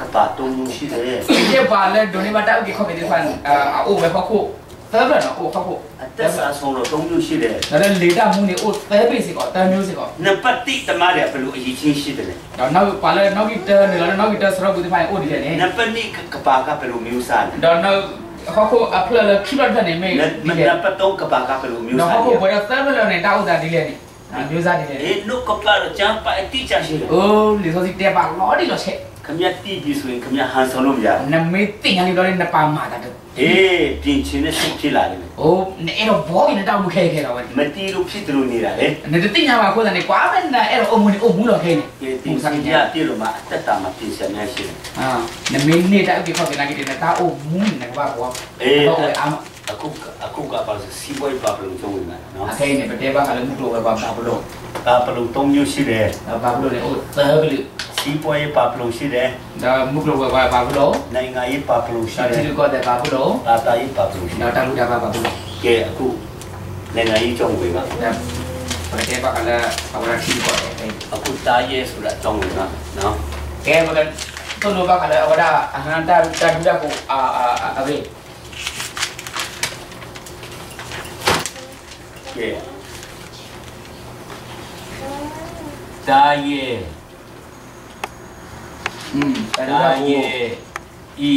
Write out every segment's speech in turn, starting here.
ကပါတုံးလို့ရှိတယ်ဒီပါလဲဒိုနေမတောက်ဒီခေါ်ပြီးဖန်အာအိုပဲခေါ်ခုသဲဘနော်အိုခေါ်ခုအသက်စာဆုံးတော့တုံးလို့ရှိတယ်ဒါလည်းလေတာမှုနေအိုသဲပေးစီကောတန်မျိုးစီကောနပတိတမားတယ်ဘလို့အရေးချင်းရှိတယ်တော့နောက်ပါလဲနောက်ကီတဲနေလားနောက်ကီတဲစရောဘူးဒီဖိုင်အိုဒီလေနပနိကပါကဘလို့မျိုးစားတယ်တော့နောက်ခေါ်ခုအဖလလခိဘတ်တဲ့နေမေနနပတုံးကပါကဘလို့မျိုးတော့စားခေါ်တယ်ခုဘောရသဲဘလနဲ့တောက်တာဒီလေနေမျိုးစားဒီလေအေးနုကပါတော့ချမ်းပါအတိချရှိတယ်အိုးလေဆိုစီတဲပါလောဒီလော ချက်ခမရတီးပြီဆိုရင်ခမရဟန်ဆောင်လို့မရနမေတင်ရနေတော့နပါမာတာတော့အေးပြင်ချင်းနဲ့စိတ်ဖြစ်လာတယ်အိုးအဲ့တော့ဘောင်းနေတောက်မှုခဲခဲတော့မတီးလို့ဖြစ်တယ်လို့နေတာလေနေတင်ရမှာကိုယ်ကနေကွာမနဲ့အဲ့တော့အုံမနေအုံမူတော့ခဲနေဒီတင်စီရပြည့်လို့မှအသက်တာမှာပြင်ဆင်နေရှိတယ်အာနမေနေတာဒီခေါ်ကနေကနေတာအုံမူနေကွာကွာအေးတော့အမ အခုအခုကပါစီဘွိုင်းပါဘလို့ကျုံးနေတာနော်အခဲနေပတဲပါကလည်းမှုတော့ပဲပါဘလို့ပါဘလို့သုံးမျိုးရှိတယ်ဘာဘလို့လဲအိုးသဲဘလို့စီဘွိုင်းပါဘလို့ရှိတယ်ဒါမှုတော့ပဲဘာဘလို့နိုင်ငံရေးပါဘလို့ရှိဒါတယ်တီကောတဲ့ဘာဘလို့အာတာရေးပါဘလို့ရှိတယ်ဒါတာလူတာဘာဘလို့ကဲအခုနိုင်ငံရေးကျုံးဝင်ပါဒါပတဲပါကလည်းဘာဝရတီကောတဲ့အခုတာရဲဆိုတာကျုံးဝင်ပါနော်ကဲဘကတော့လောဘကလည်းအဝဒအဟန်တာတာဒူတာကိုအာအာအဘေး ကဲတာရဲอืมတာဒူတာတာရဲကိုဤ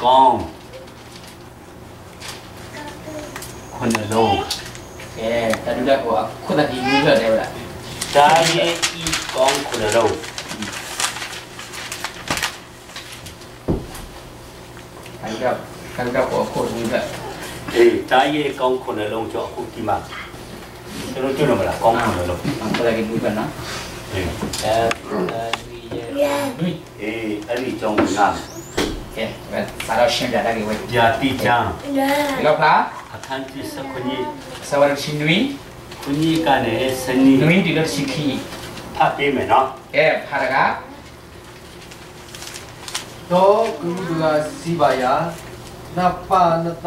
ကောင်းခုနလုံးကဲတာဒူတာကိုခုနကဒီ မျိုးရတယ်ဗျာတာရဲဤကောင်းခုနလုံးတာဒူတာတာဒူတာကိုခုမျိုးရတယ်အေးတာရဲကောင်းခုနလုံးကြောအခုဒီမှာကျွန်တော်ကျွတ်လို့မလားကောင်းခုနလုံးအခုလည်းဒီကနော်အေးအဲဒီရဲ့အေးအဲ့ဒီကြောင့်ငါကဲဘယ်စားတော့ရှင်းပြတာကြီးဝယ်ဒီဂျာတိချံလောက်လားအခန်းကြီးစခွန်ကြီးစဝရချင်းနွီခွန်ကြီးကနေစနီနွီဒီလိုရှိခီဖတ်ပေးမယ်နော်ကဲဖာရကတော့ကုမှုကစီပါယာနပါနတ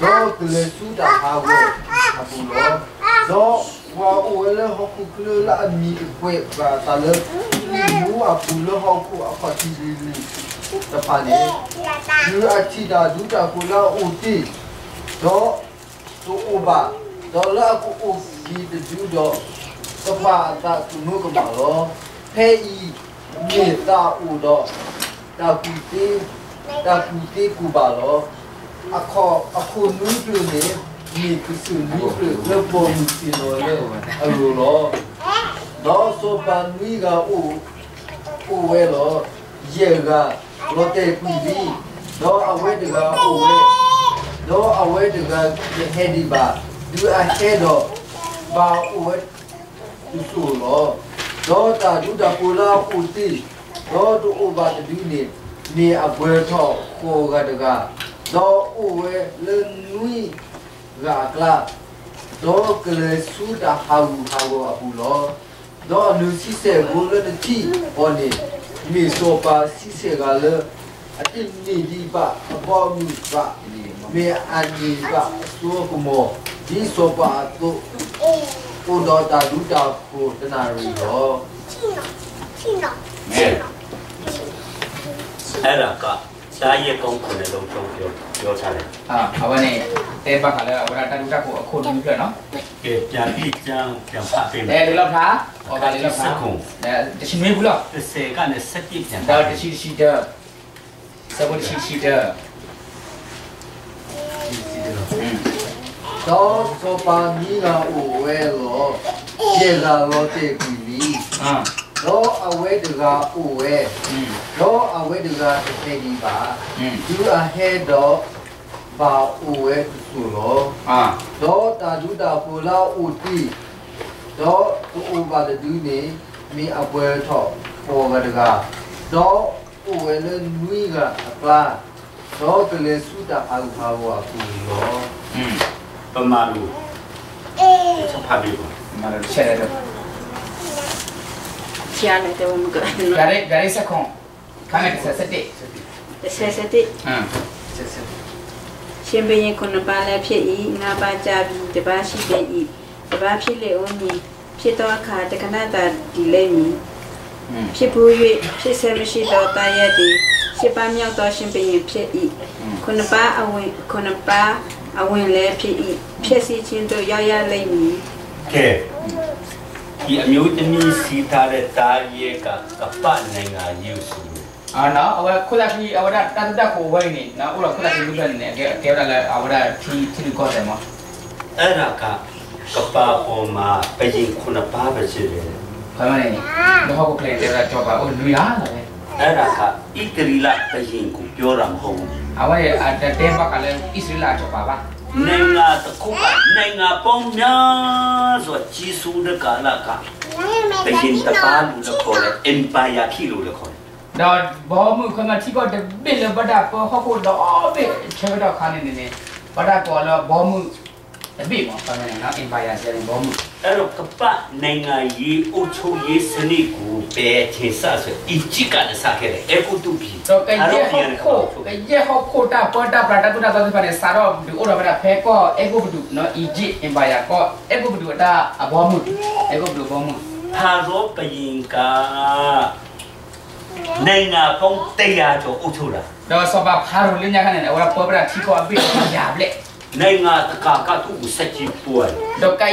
တဲ့ကိုနေတော့တာဒုတာကိုလည်းတိအော်ဒီနေဟိုတီဝဲတော့ကိုပါတော့ကဟက်ကြီးဟောလေတာယောဘူးတော့ကလေးစုတာဟာဝအပူလို့တော့ဝါအိုလေဟခုကလေးလာမီကွေပါတလေလူအပူလို့ဟခုအဖတီလီလီတပါနေလူအချီတာဒူတာကိုလာ အိုတီတော့သူအိုပါတော့လာကိုအိုဒီဒူတော့တပါတာသူနုကပါလို့ဟဲဤမြေတာအိုတော့တာကူတီတာကူတီကူပါလို့ ako ako nudo ne ni kusu nudo le bom si no le alu lo do so pa ni ga u u we lo ye ga lo te ku bi do a we de ga u we do a we de ga ye he di ba du a he do ba u we tu su lo do ta du da pu la u ti do tu u ba de du ni ni a bwe tho ko ga de ga တော့အိုဝဲလနွီရာကလာတော့ကလေးဆူတာဟာဝဟာဝအပူလောတော့လူစီစေဘူလနတီပေါ် နေမီဆိုပါစီစေကလည်းအတင်နေဒီပါအပေါ်မူပါမေအန်ဒီပါဆိုကမောဒီဆိုပါတော့ကိုတော့တာဒူတာကိုတနာရီတော့မဲအဲ့ဒါကတာရဲကောင်းခုနလုံးကြောင့်ပြောပြောထားတယ်အာအဝနဲ့တဲပါက လည်းအဝရတာဒူတာကိုအခုနူပြနော်ကဲဂျာတိချံပြန်ဖတ်ပေးမယ်တဲဒီလောက်ထားဟောပါလေးလောက်ထားအဲတချင်မေးဘူးလား30ကနေ7ပြန်ဒါတချီရှိတဲ့စဘချီရှိတဲ့တော့ဆိုပါမီလာအိုဝဲလောကျေလာ လောအဝေဒကဥဝေလောအဝေဒကသေဒီပါ you are head of ဘာဥဝေသုလောအာလောတာဒုတာပူလာဥတိလောဥဘာဒုနေမိအပွဲထောပေါ်ကတကလောဥဝေလနွိကအပါလောကလေစုတာအာဘာဝကူလောပမာလူချက်ဖတ်ပြီးပါမရချက်ရတယ် ဖျားလိုက်တယ်ဘုမကဂါရီဂါရီစကွန်ခမ်းတဲ့ဆက်ဆက်တဲ့ဆက်ဆက်တဲ့ဟမ်ဆက်ဆက်ရှင်ဘရင်ခုနှစ်ပါးလည်းဖြစ်၏ငါးပါးကြပြီတပါးရှိတဲ့၏တပါးဖြစ်လေဦးမည်ဖြစ်သောအခါတခဏတာဒီလိမ့်မည်อืมဖြစ်ဘူး၍ဖြစ်ဆဲမရှိသောတာရက်သည်ရှစ်ပါးမြောက်သောရှင်ဘရင်ဖြစ်၏ခုနှစ်ပါးအဝင်ခုနှစ်ပါးအဝင်လည်းဖြစ်၏ဖြစ်စီခြင်းတို့ရောက်ရလိမ့်မည်ကဲ ဒီအမျိုးသမီးစီထားတဲ့တာရဲကကပနိုင်ငံယူစုအာနော်အဝခုလာခီအဝဒတန်တကိုဝိုင်းနေနော်ဥရခုလာခီလူပြန်နေကဲကဲရလာအဝဒထီထီကောတယ်မအဲ့ဒါကကပပေါ်မှာပရင်ခုနှစ်ပါးပဲရှိတယ်ခေါင်းမနေတော့ကိုကလေးတဲ့တော့ပါအိုလူရလာတယ်အဲ့ဒါကဣတရီလပရင်ကိုပြောတာမဟုတ်ဘူးအဝရဲ့အတဲဘကလည်းဣစလာတော့ပါပါ နိုင်ငံတစ်ခုကနိုင်ငံပေါင်းများစွာကြီးစိုးတဲ့ကာလကပရင်တပါးလို့ခေါ်တယ် empire ခီလို့ခေါ်တယ်တော့ဘောမှုခမတီကောတဘိလဘဒပဟခုတော့ဘိချေတော့ခါနေနေဘဒကောလဘောမှုတဘိမပါမနေနော်အင်ပါယာဆယ်ဘောမှု အဲ့တော့ကပနိုင်ငံရေးအုပ်ချုပ်ရေးစနစ်ကိုပဲထင်ဆဆိုအီဂျစ်ကလည်းစခဲ့တယ်အကုတုပြီတော့ကဲရဲ့ဟခုကဲရဲ့ဟခုတာပတာပတာတူတာတော့ပါနေစားတော့ဒီအိုရဘဒဖဲကောအေဂိုဘဒူနော်အီဂျစ်အင်ပါယာကောအေဂိုဘဒူတာအဘောမှုအေဂိုဘဒူဘောမှုဟာရောပရင်ကနိုင်ငံပေါင်း100ကျော်အုပ်ချုပ်တာတော့စပါဖာရိုလင်းညာခနဲ့ဝရပေါ်ပရာတီကောအဘိရဘလက် နိုင်ငံတကာကသူ့ကိုဆက်ကြည့်ပွိုင်းတော့ကဲ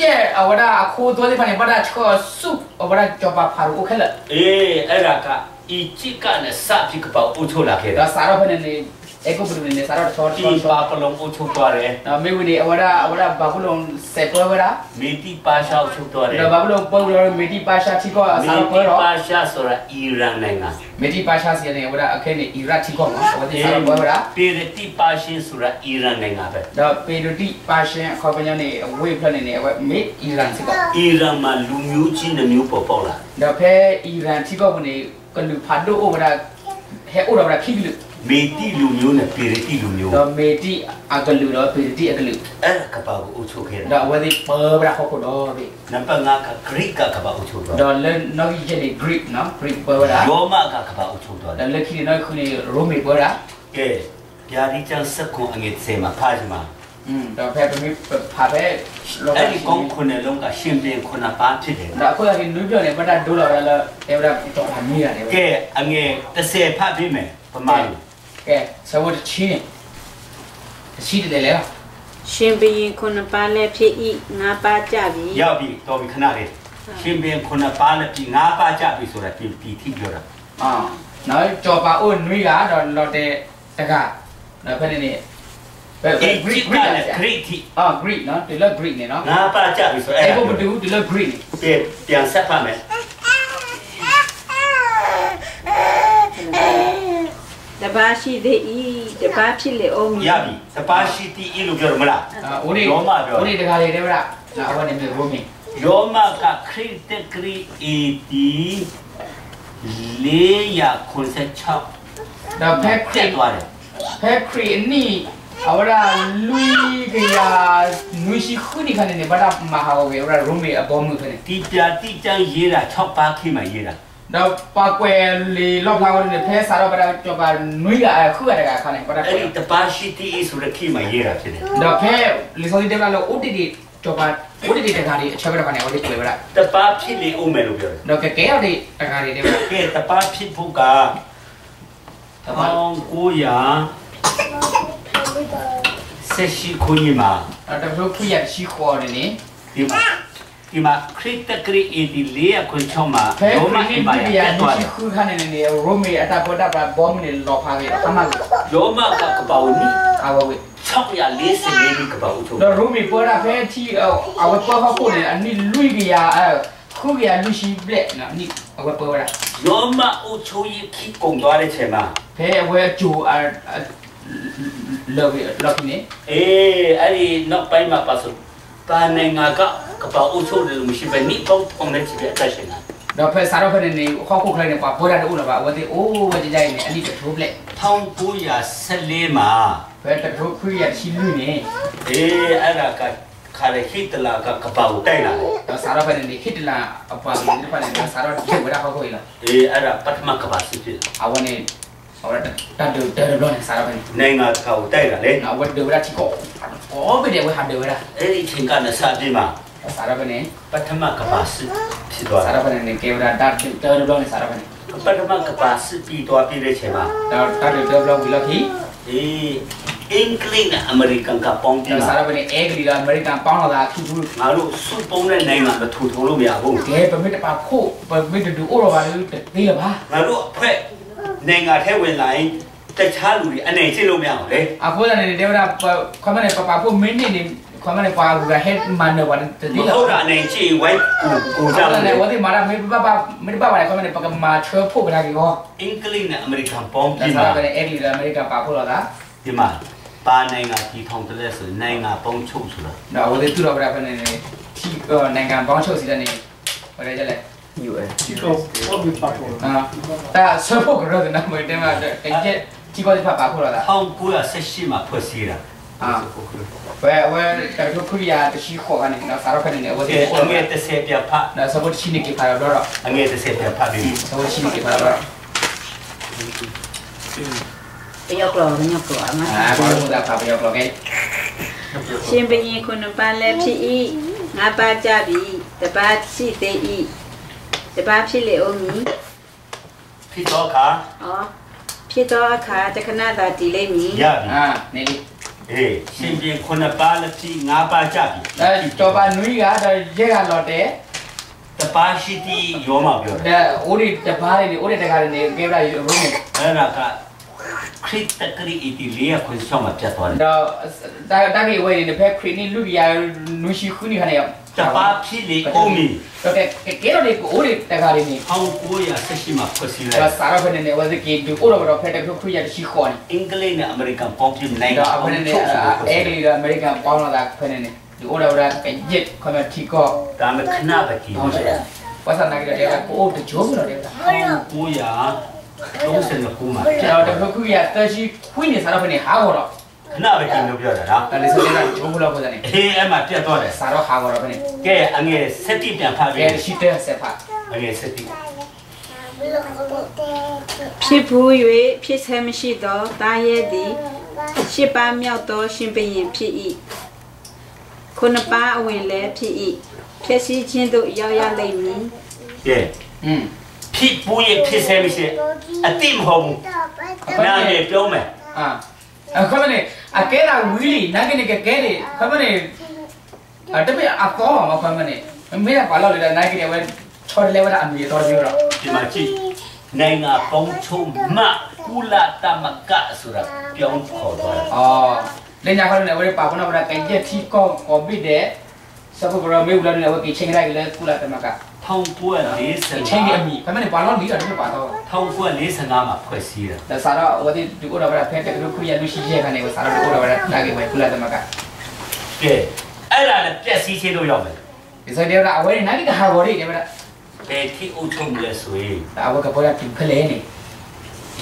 ရဲ့အဝရအခုတို့ဒီဖန်ဘာဒါချောဆုအဝရကြောပါဖာရုခဲလေအေးအဲ့ဒါကအီချီကနဲ့စပ်ပြီးကပါဦးထိုးလာခဲ့တာစာရဖန်နဲ့ အေကိုဘဒူနေစားတော့ချောဒီချောပါပလုံးအုပ်ချုပ်သွားတယ်နော်မေဝီဒီအဝဒအဝဒဘာဘလုံးစေပွဲဝရာမီတီပါရှာအုပ်ချုပ်သွားတယ်တော့ဘာဘလုံးပွဲဝရာမေတီပါရှာတီကောမီစားတော့ပွဲတီတော့ပါရှာဆိုတာအီရန်နိုင်ငံမေတီပါရှာစီနေဝဒအခက်နေအီရတ်တီကောနော်ဝဒီစားတော့ပွဲဝရာပေရတီပါရှင်ဆိုတာအီရန်နိုင်ငံပဲတော့ပေဒတီပါရှင်ခေါ်ပညာနေဝေးဖက်နေနေဝမေအီရန်တီကောအီရန်မှာလူမျိုးချင်းနှမျိုးပေါ်ပေါက်လာတော့ဖဲအီရန်တီကောကနေကလူဖာဒိုအိုဝဒဟဲအိုဝဒခိလူ မေတီလူမျိုးနဲ့ပေရတီလူမျိုးတော့မေတီအကလူတော့ပေတီအကလူအဲ့ဒါကပောက်ကိုအုပ်ချုပ်ခဲ့တာတော့ဝဒီပဘရာဟောကိုတော့ဒီနံပါတ်5ကဂရိကကပောက်အုပ်ချုပ်သွားတော့လဲနော်ကြီးကျနေ Greek နော် Greek ပွဲဝရာရောမကကပောက်အုပ်ချုပ်သွားတယ်တော့လက်ခိနော်ခုနေ Rome ပွဲရာကဲဗျာဒီချန်စက်ကွန်အငယ်စေမှာဖားကြမှာอืมတော့ဖဲပမိဖာဖဲလောအဲ့ဒီကောင်းခုနှစ်လုံးကရှင်ပြန်ခုနှစ်ပါးဖြစ်တယ်တော့အခုကနူးပြောနေပတ်တာဒိုလာလာတေဝရတော့အမီရတယ်ကဲအငယ်30ဖတ်ပြီးမယ်ပမာလို့ ကဲဆဝတ်ချင်းရှိတယ်လေရှင်ဘရင်ခုနှစ်ပါးလည်းဖြစ်၏ငါးပါးကြပြီရောက်ပြီတော်ပြီခဏလေးရှင်ပြန်ခုနှစ်ပါးနဲ့ပြီး၅ပါးကြပြီဆိုတာပြီးပြီးထိပြောတာအာနော်ကြောပါအိုနွေးကတော့လော်တဲ့တကနော်ဖဲနေနေဘယ်အေဂျ Greek စ်က Greek လည်းဂရိတိအာ Greek နော်ဒီလော Greek နေနော်၅ပါးကြပြီဆိုအဲ့အဲ့ဒါဘုဒ္ဓဒီလော Greek ပြန်ပြန်ဆက်ဖတ်မယ် တပါးရှိသေး၏တပါးဖြစ်လေဦးမည်ရပြီတပါးရှိတီအီလို့ပြောရမလားအာဦးနေဦးနေတကလေးတဲ့ဗျာအဝနေမြေရိုမီရောမကခရစ်တကရီအီတီ496တော့ဖက်ခပြရတ်စ်သွားတယ်ဖက်ခရီနီအဝရလူကရနွေရှိခုနိခနဲ့ဘာမဟာဝေရရိုမီအဘောမှုခနဲ့ဒီပြာတိကျန်းရေးတာ6ပါးခိမှရေးတာ တော့ပါကွယ်လီလောက်လာဝင်ဖဲစားတော့ဘာကြောပါနွေးရအခုရတကခနဲ့ဘာအဲ့ကွယ်ဒီတပါးရှိတီအီဆိုတဲ့ခိမှရေးတာဖြစ်တယ်တော့ဖဲလီဆိုဒီတက်လာလို့ဥတီတီကြောပါဥတီတီတကားလေးအချက်ပြတော့ခနဲ့ဝတ်ကွယ်ဗျာတပါးဖြစ်လေဦးမယ်လို့ပြောတယ်တော့ကဲကဲရတဲ့တကားလေးတဲ့ဗျာကဲတပါးဖြစ်ဖို့က1900ဆက်ရှိခွင့်မှာတော့တို့ခုရရှိခေါ်နေနေဒီမှာ ဒီမှာခရစ်တကရီအီတီ4ခွင့်6မှာဖဲရောခမရီအင်နီပါဒီယာယာတက်နွေသွားတရှိယ်ခုခနဲ့နေရိုမီအတာပေါ်တာဘောမနေလောဖားလောဖားရောမကကပောနီအဝဝေ644ဒီကပောထုတ်တော့ရူမီပေါ်တာဖဲတီအဝပေါ်ဟကိုလေအနိလူကရအခုကရလူရှိဘလက်နော်နိအဝပေါ်တာရောမအုပ်ချုပ်ရေးခိကုံသွားတဲ့ချိန်မှာဖဲအဝဲဂျိုအလော်လော်နေအေးအဲ့ဒီနောက်ပိုင်းမှာပါဆို တာနိုင်ငံကကပောအုပ်ချုပ်တယ်လို့မရှိဘဲနိပေါင်းထုံးနေချင်တဲ့အသက်ရှင်တာတော့ဖက်စားတော့ဖက်နေခေါခုခိုင်းနေပါဘောရတူလာပါဝတိအိုးဝကြကြနေအနိတထိုးပလက်1914မှာဖက်တထိုးခရီးရရှိလူနေအေးအဲ့ဒါကခါရဟစ်တလာကကပောက်တိုက်လာတယ်တော့စားတော့ဖက်နေခိတလာအပွားနေဖက်နေစားတော့ဒီဝရခေါခိုလာအေးအဲ့ဒါပထမကဘာစစ်ဖြစ်အဝနေဟော ရတတ်တယ်တယ်လို့နေစားတော့ဖက်နေနိုင်ငံတကာကိုတိုက်လာလေနော်ဝတ်တယ်ဝရချီကိုအော်ဘယ်တယ်ဝဟာတယ်ဝရအဲ့ဒီချိန်ကလည်းစပြီးမှာစားတော့ဖက်နေပထမကဘာစစ်ဖြစ်သွားစားတာတော့ဖက်နေကေဝရတတ်တယ်လို့နေစားတော့ဖက်နေပထမကဘာစစ်ပြီးသွားပြီးတဲ့ချိန်မှာတော့တတ်တယ်တယ်လို့ပြီးလို့ခီအေးအင်္ဂလိပ်နဲ့အမေရိကန်ကပေါင်းပြီးတော့မှာစားတော့ဖက်နေအဲဂလီကအမေရိကန်ပေါင်းလာတာထူထူငါတို့စုပုံးတဲ့နိုင်ငံမထူထောင်လို့မရဘူးကဲပမစ်တပါဖို့ပမစ်တူအိုရောပါလို့သေးလားပါငါတို့အဖွဲ့နိုင်ငံထဲဝင်လာရင် တခြားလူတွေအနေချင်းလို့မရအောင်လေအခုလည်းနေတယ်ဗျာခွမ်းမနေပပဖို့မင်းနေနေခွမ်းမနေပါဘူးကဟက်မန်နော်ဘာတမည်းလားဟုတ်တာအနေချင်းဝိုင်းကိုကိုကြကြောက်တယ်တယ်ဝတိမာရမေပပမေပပလည်းခွမ်းမနေပကမာချောဖို့ကလာကြီးဟောအင်္ဂလိပ်နဲ့အမေရိကန်ပေါင်းဒါပြီးဆိုမှာတော့အဲ့ဒီအမေရိကန်ပါဖို့လာတာဒီမှာပါနိုင်ငံကြီးထောင်တယ်လဲဆိုနိုင်ငံပေါင်းချုပ်ဆိုတာတော့ဝတိသူတော်ဗျာဖနေနေဒီနိုင်ငံပေါင်းချုပ်စီတဲ့နေဟောရဲကြလေ US ဒီတော့ဘောပြီးပါတော့အာဒါဆောဖို့ကတော့နမတဲမှာတက ယ်ကြီးပေါ်ပါဖို့လာတာ1918မှာဖွဲ့စည်းတာအာဝဲဝဲတော်ခရီးရတရှိခေါ်ကနေတော့စားတော့ဖနေနေဝတိကဲအငယ်30ပြဖတ်ဒါဆောဖို့ရှိနေကြပါတော့တော့အငယ်30ပြဖတ်ပြီးဆောဖို့ရှိနေကြပါတော့တယောက်တော့ညောက်တော့အမအာဘာလို့ဒါဖာပြောတော့ကဲရှင်ဘရင်ခုနှစ်ပါးလည်းဖြစ်၏ငါးပါးကြပြီတပါးရှိသေး၏တပါးဖြစ်လေဦးမည်ဖြစ်တော့ခါဟော ဖြစ်သောအခါတခဏသာတည်လိမ့်မည်ရပြီအာနေလေအေးရှင်ပြန်ခုနှစ်ပါးလက်ပြီးငါးပါးကြပြီဒါတော့ပါနွီကတော့ရဲကလော်တဲ့တပါးရှိတီရောမပြောတယ်ဒါအိုးဒီတပါးလေးအိုးဒီတကားလေးကေဗလာရုံးနေအဲ့ဒါကခရစ်တကရီအတီလေးရခွင့်ဆောင်မှာပြတ်သွားတယ်တော့ဒါတာကြီးဝဲနေဖက်ခရီနီလူရနူရှိခုနီခနေ တပါးဖြစ်လေအိုမီတော့ကဲကေရောလေးကိုအိုးဒီတကားလေးနေ1918မှာဖွဲ့စည်းလိုဒါက်စားရဖနေနေဝဇကီဒူအိုးတော့ဖက်တဲ့ခရီရရှိခေါ်နေအင်္ဂလိပ်နဲ့အမေရိကန်ပေါင်းပြီးနိုင်ငံတော့အဖနေနေအဲ့ဒီအမေရိကန်ပေါင်းလာဖနေနေဒီအိုးတော့ကကြက်ခမတီကောဒါမှခဏပဲကြည့်ဟောတယ်ပတ်စံနာကြတဲ့ကိုတကြိုးမလို့တဲ့1939မှာကျွန်တော်တခုရတက်ရှိခွင်းနေစားတော့ဖနေဟာတော့ နာပဲကြည့်လို့ပြောတာနော်။ဒါလေးဆိုနေတာဂျုံလောက်ပေါ်တယ်။အေးအဲ့မှာပြတ်သွားတယ်။စာတော့ဟာတော့ဘယ်နဲ့။ကဲအငယ်စက်တိပြန်ဖတ်ပြီ။ကဲရှိတဲ့ဆက်ဖတ်။အငယ်စက်တိဖြစ်ဘူး၍ဖြစ်ဆဲမရှိသောတာရဲ့သည်ရှစ်ပါးမြောက်သောရှင်ဘုရင်ဖြစ်၏ခုနှစ်ပါးအဝင်လည်းဖြစ်၏ဖြစ်စည်းခြင်းသို့ရောက်ရလိမ့်မည်။ကဲ။อืมဖြစ်ဘူး၍ဖြစ်ဆဲမရှိအတိမဟုတ်ဘူး။နားနဲ့ပြောမယ်။အာအခုမနေ့ అకేరా వీలి నాకినక కేరి కమనే అటమే అకో మా కమనే మేర పాలో లేదా నాకినే వే छोड़ लेवल अमी तोड़ दियो रा तिमाची नैंगा पोंचो मा कुला तमका सुरा प्यों खो दो आ लेना खरो ने वरे पापना बरा कैजे ठीक को कोबी दे सब बरा मे उला ने व की छेंगरा गले कुला तमका 1940ချင်းရဲ့အမိဘယ်မှာလဲဘာလို့နေတာလဲဘာတော့1945မှာဖွဲ့စည်းတာဒါစားတော့ဟိုဒီဒီကိုတော့ဗရဖက်တဲ့လူခုရလူရှိရဲ့ခနဲ့ကိုစားတော့ဒီကိုတော့ဗရတာကေပဲကုလသမကကဲအဲ့ဒါလည်းပြက်စီးချင်းတို့ရောက်မယ်ဒီစတဲ့ကအဝဲနေနိုင်တဲ့ဟာဘော်လေးတယ်ဗရဘယ်ထိအုပ်ထုံးလဲဆိုရင်အဝဲကပေါ်ရပြင်ခလဲနေ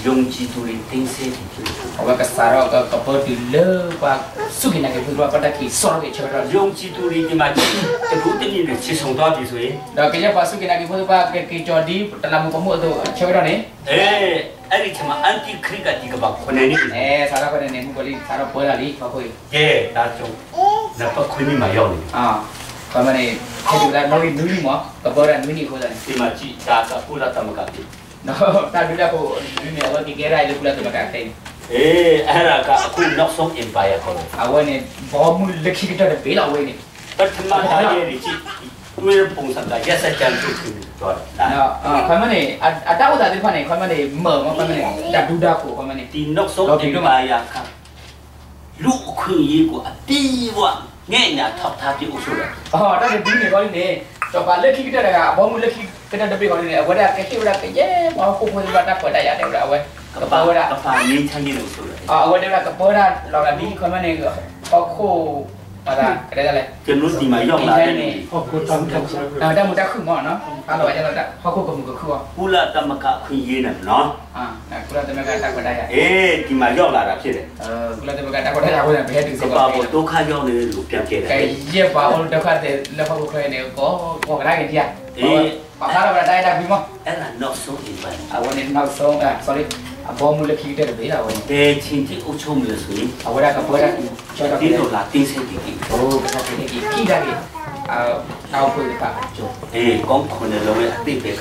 ယုံကြည်သူတွေတင်းစေးတယ်ဖြစ်တယ် Awak kesaro ke kapal di le pa suki nak ke pura pada ki sor ke chara. ယုံကြည်သူတွေဒီမှာကြည့်တခုတည်းနဲ့ချစ်ဆောင်သွားပြီဆိုရင် Da ke ya pa suki nak ke pura pa ke ki jodi dalam pamu tu chara ni. အဲအဲ့ဒီချိန်မှာအန်တီခရစ်ကဒီကဘာခုနေနေ Eh sara pada ni mu boli sara pura li pa koi. ကဲဒါကြောင့်နပ်ပခွေးမိမှာရောက်နေ Ah. Kama ni ke du la nori nuri mo kapal ran nuri ko dan. ဒီမှာကြည့်ဒါကပုရသမဂ္ဂပြီ No ta du la ko ni awak ki kera ile pula tu maka kai. အေးအဲ့ဒါကအခုနောက်ဆုံး empire ခေါ်တယ် Awak ni bawa mu lekhi kita de bela awak ni. ပထမသားရဲ့ကြည့်တွေ့ပုံစံကရက်စက်ကြံထုတ်ပြီးတော့ဒါ No ah kama ni ada udah tu pa ni kama ni mer mo kama ni da du da ko kama ni. ဒီနောက်ဆုံး empire ကလူအခွင့်အရေးကိုအတိအဝငဲ့ညာထောက်ထားပြီးအုပ်ချုပ်တယ် Oh, ada di ni kau ni. Coba lagi kita dah, bawa mula lagi kita dah kau ni. Awak dah kecil dah kerja, mau aku pun dah dapat dah ya dah dah awak. ကပါ Kepala dah. ကပါငင်းချမ်းကြီးလို့ဆိုတယ် Ah, awak dah kepala dah. Lalu ni kau mana kau aku ဟုတ်လားအဲ့ဒါလည်းကျွန်တော်ဒီမှာရောက်လာတယ်ဟုတ်ကိုတမ်းခံစားအဲ့ဒါမှတက်ခုမောနော်အားလုံးကကျွန်တော်တက်ဟောခုကမှုကခုอ่ะကုလသမဂ္ဂခွင့်ရေးနေနော်အာကုလသမဂ္ဂတက်ခွင့်ရအေးဒီမှာရောက်လာတာဖြစ်တယ်အဲကုလသမဂ္ဂတက်ခွင့်ရကိုလည်းဘယ်တူကစေဘာပါပေါ်ဒုက္ခရောက်နေလို့ပြန်ခဲ့တယ်ကဲရက်ပါ အောင်တက်ခတ်တဲ့လက်ဖက်ကိုခွဲနေကောကောကလိုက်ကြည့်ဘာသာရပါတိုင်းတာပြီးမအဲ့ဒါနောက်ဆုံးဒီပိုင်းအဝန်နေနောက်ဆုံးအဲ sorry အဘောမူလခိတဲ့ဘေးလာဝင်ဘယ်ချင်းတိအုပ်ချုပ်မလို့ဆိုရင်အဝရကပွဲရကျော်တော့ဒီဒီလိုလိုလာတင်းစိတ်တည်တည်ဟိုကစားတဲ့ဒီခိတာကြီးအာနောက်ဖွေးတာကျော်အေးကောင်းခွန်တယ်လို့အတိတ်ပဲက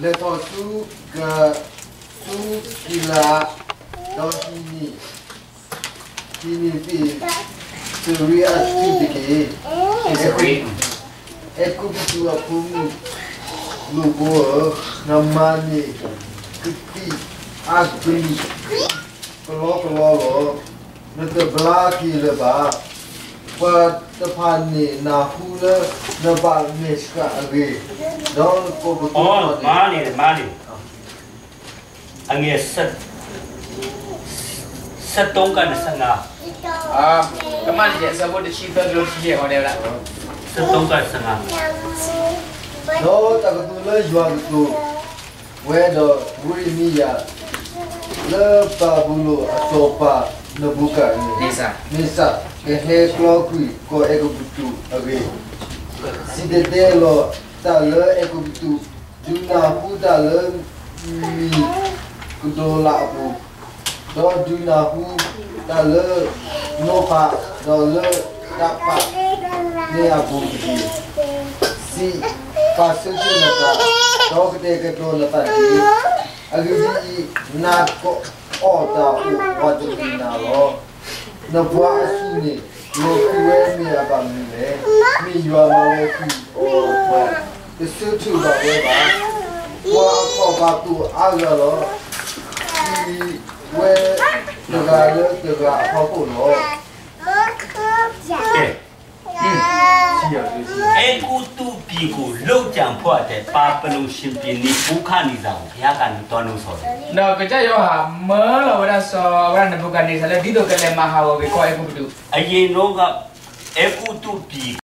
ခလာစကြည့်လို့ကပွဲရဟောကိုဒီလိုပါအစင်လိုက်နည်းနည်းလေးလာနော် ว่าจะพันนี่นาคูละนาบาเมชกาเกดอนกบตุนอ๋อมาเนี่ยมาเนี่ยอังเงสัตสัตตงกันสังอาอ่าก็มาเนี่ยสมุดชีตรูชีเหรอเนี่ยละสัตตงกันสังอาดอนตะกตุนละยวนตุนเวดอบุริมียาเลปาบุลอตโตปานบุกันเนี่ยนิสานิสา que he cloqui ko ego butu age. Si de de lo ta le ego butu. Du na pu ta le mi ku do la pu. Do du na pu ta le no pa do le ta pa ne a bu butu. Si pa se tu na ta do ke de ke do la ta di. Age di na ko o ta pu wa du na lo. နဘွားအစုနေလောကဝဲမြေပါမီလေမိရွာမလဲခုအော်ဘာတဆူချူပါလေပါဘွားပေါ်ပါတူအားရတော့ဒီဝဲတကလေတကဟောဖို့တော့ကဲရှိရလို့ရှိ အဲကူတူပြီကိုလောက်ကြံဖွက်တဲ့ပါပလုံရှင်ပြင်းနေဘုခနီဆောင်ဘုရားကနေတော်လို့ဆိုတယ်တော့ကြရောဟာမလောဝရဆောဝရနဘုကနေစလဲဒီတော့ကလေးမဟာဝဘေကိုအေကုတူအရင်တော့ကအဲကူတူပြီ